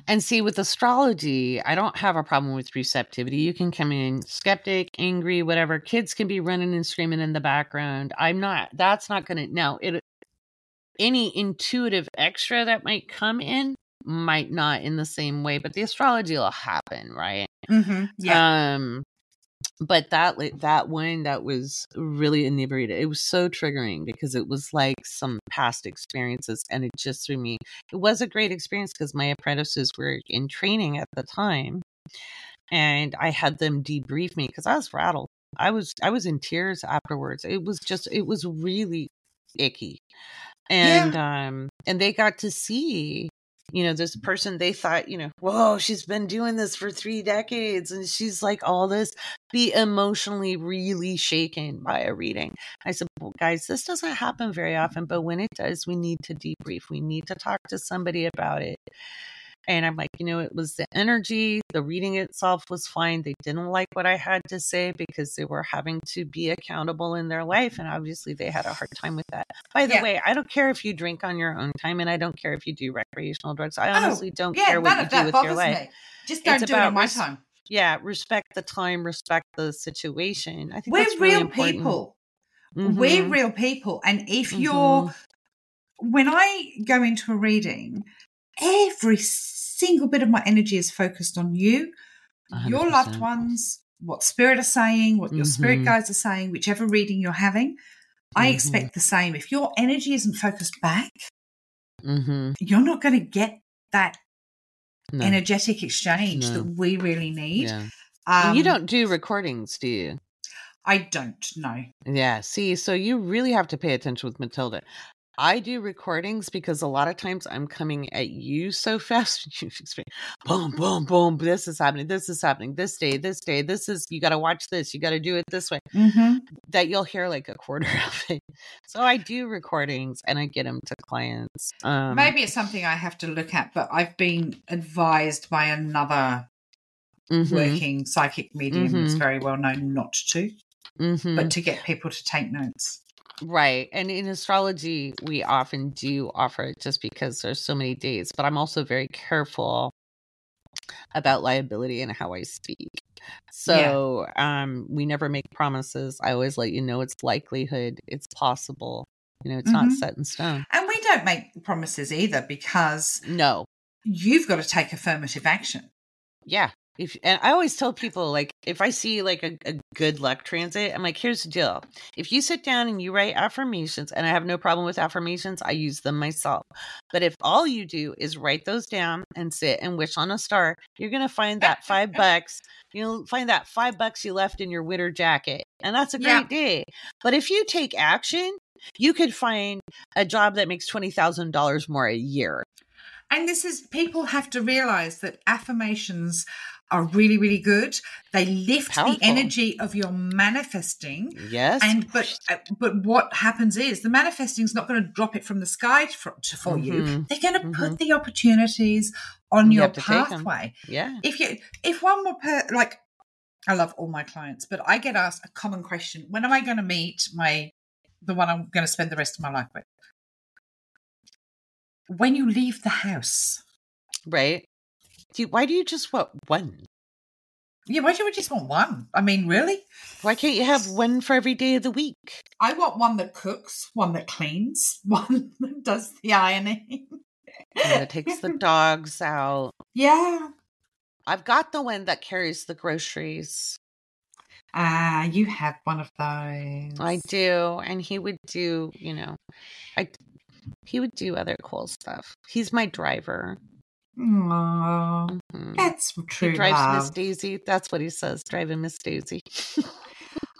And see, with astrology, I don't have a problem with receptivity. You can come in skeptic, angry, whatever. Kids can be running and screaming in the background. I'm not, that's not going to, now, it, any intuitive extra that might come in might not in the same way, but the astrology will happen, right? Mm-hmm. Yeah. Um, but that that one that was really inebriated it was so triggering because it was like some past experiences and it just threw me it was a great experience because my apprentices were in training at the time and i had them debrief me because i was rattled i was i was in tears afterwards it was just it was really icky and yeah. um and they got to see you know, this person they thought, you know, whoa, she's been doing this for three decades and she's like all this, be emotionally really shaken by a reading. I said, well, guys, this doesn't happen very often, but when it does, we need to debrief. We need to talk to somebody about it. And I'm like, you know, it was the energy. The reading itself was fine. They didn't like what I had to say because they were having to be accountable in their life. And obviously, they had a hard time with that. By the yeah. way, I don't care if you drink on your own time and I don't care if you do recreational drugs. I oh, honestly don't yeah, care what you do with your life. Me. Just don't it's do it on my res- time. Yeah, respect the time, respect the situation. I think we're really real important. people. Mm-hmm. We're real people. And if mm-hmm. you're, when I go into a reading, every single bit of my energy is focused on you, 100%. your loved ones, what spirit are saying, what your mm-hmm. spirit guides are saying, whichever reading you're having. I mm-hmm. expect the same. If your energy isn't focused back, mm-hmm. you're not going to get that no. energetic exchange no. that we really need. Yeah. Um, you don't do recordings, do you? I don't know. Yeah. See, so you really have to pay attention with Matilda. I do recordings because a lot of times I'm coming at you so fast. [laughs] boom, boom, boom. This is happening. This is happening. This day, this day. This is, you got to watch this. You got to do it this way. Mm-hmm. That you'll hear like a quarter [laughs] of it. So I do recordings and I get them to clients. Um, Maybe it's something I have to look at, but I've been advised by another mm-hmm. working psychic medium mm-hmm. that's very well known not to, but mm-hmm. to get people to take notes. Right. And in astrology, we often do offer it just because there's so many dates, but I'm also very careful about liability and how I speak. So, yeah. um we never make promises. I always let you know it's likelihood, it's possible. You know, it's mm-hmm. not set in stone. And we don't make promises either because no. You've got to take affirmative action. Yeah if and I always tell people like if I see like a, a, good luck transit, I'm like, here's the deal. If you sit down and you write affirmations, and I have no problem with affirmations, I use them myself. But if all you do is write those down and sit and wish on a star, you're gonna find that five [laughs] bucks. You'll find that five bucks you left in your winter jacket. And that's a great yeah. day. But if you take action, you could find a job that makes twenty thousand dollars more a year. And this is people have to realize that affirmations are really really good. They lift Powerful. the energy of your manifesting. Yes. And but uh, but what happens is the manifesting is not going to drop it from the sky for, for mm-hmm. you they're going to mm-hmm. put the opportunities on you your pathway. Yeah. If you if one more per like i love all my clients but i get asked a common question when am i going to meet my the one i'm going to spend the rest of my life with? When you leave the house right do you, why do you just want one? Yeah, why do you just want one? I mean, really? Why can't you have one for every day of the week? I want one that cooks, one that cleans, [laughs] one that does the ironing. and that takes the [laughs] dogs out. Yeah. I've got the one that carries the groceries. Ah, uh, you have one of those. I do, and he would do, you know, I he would do other cool stuff. He's my driver. Mm-hmm. that's true. He drives love. Miss Daisy. That's what he says, driving Miss Daisy.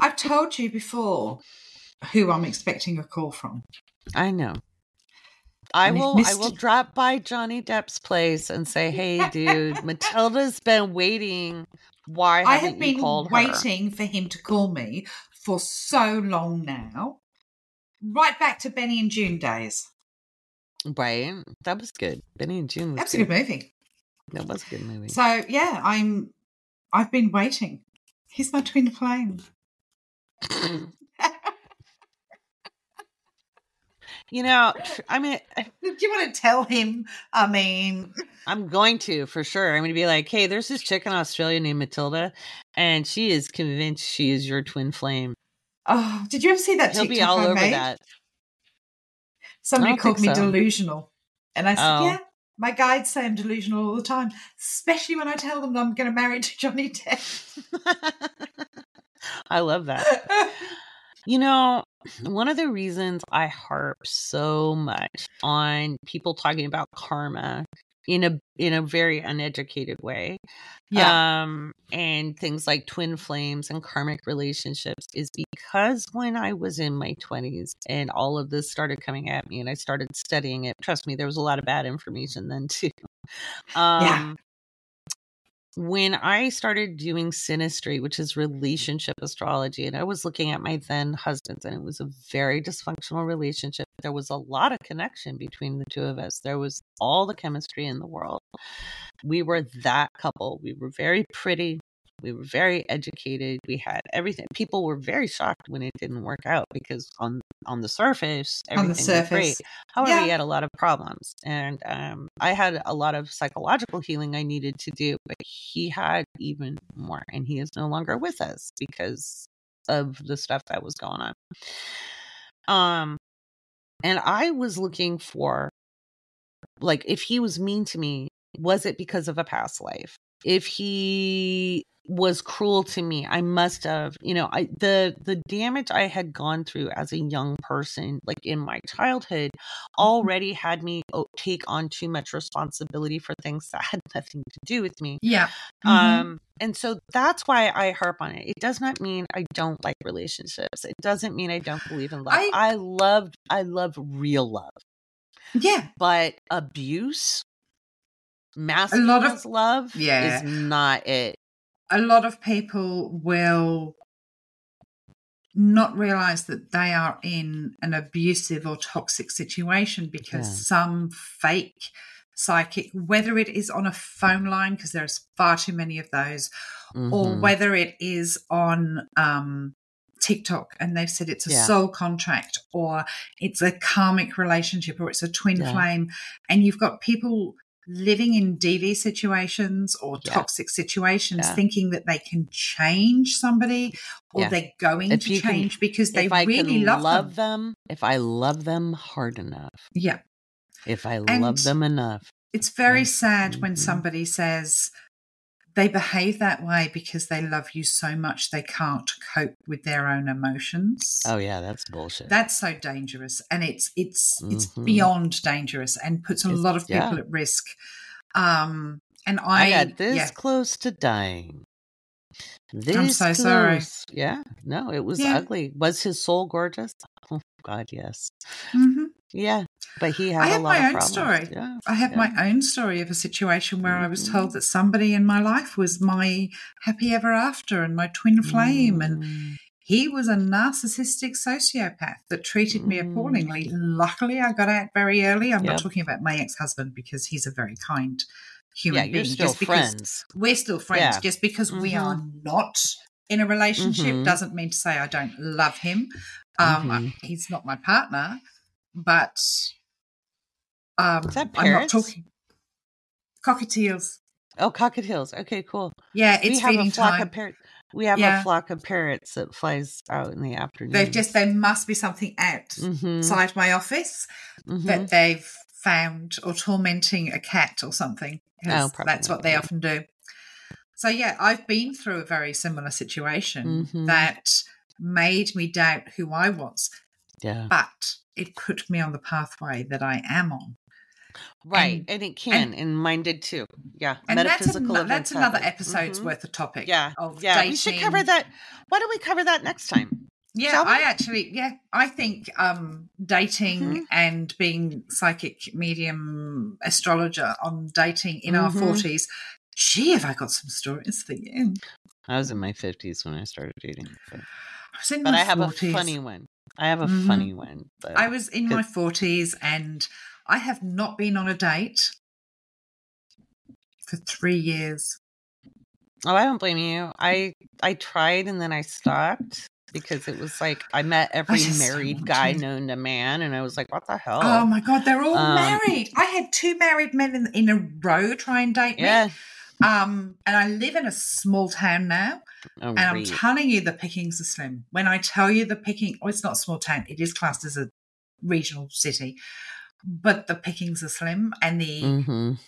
I've told you before who I'm expecting a call from. I know. I will Mr. I will drop by Johnny Depp's place and say, "Hey, dude, [laughs] Matilda's been waiting. Why haven't I have been waiting for him to call me for so long now. Right back to Benny and Joon days. Right. That was good. Benny and Joon. was That's a good movie. That was a good movie. So yeah, I'm I've been waiting. He's my twin flame. [laughs] you know, I mean, [laughs] do you want to tell him? I mean, I'm going to for sure. I'm going to be like, hey, there's this chick in Australia named Matilda, and she is convinced she is your twin flame. Oh, did you ever see that? He'll TikTok be all over made? that. Somebody called me so. delusional. And I said, oh. yeah, my guides say I'm delusional all the time, especially when I tell them that I'm going to marry to [laughs] Johnny Depp. [laughs] I love that. You know, one of the reasons I harp so much on people talking about karma in a in a very uneducated way Yeah. um and things like twin flames and karmic relationships is because when i was in my 20s and all of this started coming at me and i started studying it trust me there was a lot of bad information then too um when i started doing synastry which is relationship astrology and i was looking at my then husband and it was a very dysfunctional relationship there was a lot of connection between the two of us there was all the chemistry in the world we were that couple. We were very pretty. We were very educated. We had everything. People were very shocked when it didn't work out because on on the surface, On the everything was great. However, Yeah. he had a lot of problems, and um, I had a lot of psychological healing I needed to do. But he had even more, and he is no longer with us because of the stuff that was going on. Um, and I was looking for like if he was mean to me was it because of a past life if he was cruel to me i must have you know i the the damage i had gone through as a young person like in my childhood already had me oh, take on too much responsibility for things that had [laughs] nothing to do with me Yeah. Mhm. um and so that's why i harp on it it does not mean i don't like relationships it doesn't mean i don't believe in love I- i love i love real love yeah. but abuse, lot of- masculine love Yeah. is not it. A lot of people will not realize that they are in an abusive or toxic situation because Yeah. some fake psychic, whether it is on a phone line, because there's far too many of those, or Mhm. whether it is on um, TikTok and they've said it's a Yeah. soul contract or it's a karmic relationship or it's a twin Yeah. flame, and you've got people living in DV situations or Yeah. toxic situations Yeah. thinking that they can change somebody or Yeah. they're going If to you can- change because they really love, love them. them, if I love them hard enough, Yeah. if I And- love them enough, It's very sad when Mhm. somebody says they behave that way because they love you so much they can't cope with their own emotions. oh yeah, that's bullshit. That's so dangerous, and it's it's it's Mhm. beyond dangerous, and puts a It's- lot of people yeah. at risk. Um, and I, I got this yeah, close to dying. This so sorry. close. Yeah, no, it was Yeah. ugly. Was his soul gorgeous? Oh God, yes. Mhm. Yeah, but he had I a have lot my of own problems. story. Yeah, I have Yeah. my own story of a situation where I was Mhm. told that somebody in my life was my happy ever after and my twin flame, and Mm. he was a narcissistic sociopath that treated me Mm. appallingly. Luckily, I got out very early. I'm Yep. not talking about my ex-husband because he's a very kind human yeah, you're being. still just because friends. we're still friends. Yeah. Just because we Mhm. are not in a relationship Mhm. doesn't mean to say I don't love him. Um, Mhm. he's not my partner, but um, Is that I'm not talking cockatiels. Oh, cockatiels. Okay, cool. Yeah, we it's have feeding a flock time. of parrots. We have Yeah. a flock of parrots that flies out in the afternoon. They've just there must be something Mhm, outside my office mhm. that they've found or tormenting a cat or something. Oh, that's what they yeah. often do. So yeah, I've been through a very similar situation Mhm. that made me doubt who I was, yeah, but it put me on the pathway that I am on. right, and- and, it can, and, mine did too. Yeah, And that's, metaphysical an- events that's another episode's Mhm. worth of topic. Yeah, of yeah, we should cover that. Why don't we cover that next time? Yeah, I actually, yeah, I think um, dating Mhm. and being psychic medium astrologer on dating in our Mhm. forties. Gee, have I got some stories for you? I was in my fifties when I started dating, but, I was in but I have 40s. a funny one. I have a Mhm. funny one. But I was in my forties, and I have not been on a date for three years. Oh, I don't blame you. I I tried and then I stopped because it was like I met every don't married guy to. known to man, and I was like, what the hell? Oh, my god, they're all Um, married. I had two married men in, in a row try and date me. yeah. Um, and I live in a small town now. Oh, And I'm telling you, the pickings are slim. When I tell you the picking, oh, it's not a small town, it is classed as a regional city, but the pickings are slim and the Mhm,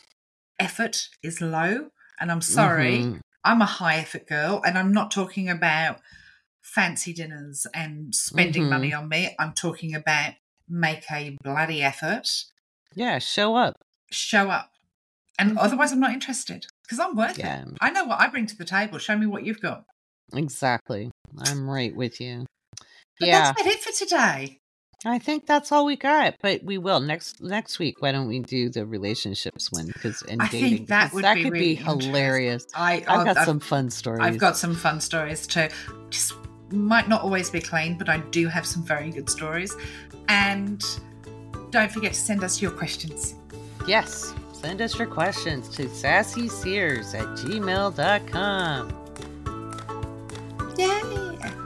effort is low. And I'm sorry, mhm. I'm a high effort girl, and I'm not talking about fancy dinners and spending Mhm. money on me. I'm talking about make a bloody effort, Yeah, show up. show up. And otherwise, I'm not interested because I'm worth Yeah, it. I know what I bring to the table. Show me what you've got. exactly. I'm right with you. But yeah, that's about it for today. I think that's all we got, but we will next next week. Why don't we do the relationships one? Because and I dating, think that would that be could really be hilarious. I, I've I'll- got I've- some fun stories. I've got some fun stories too. Just might not always be clean, but I do have some very good stories. And don't forget to send us your questions. yes. Send us your questions to sassyseers at gmail.com. Yay!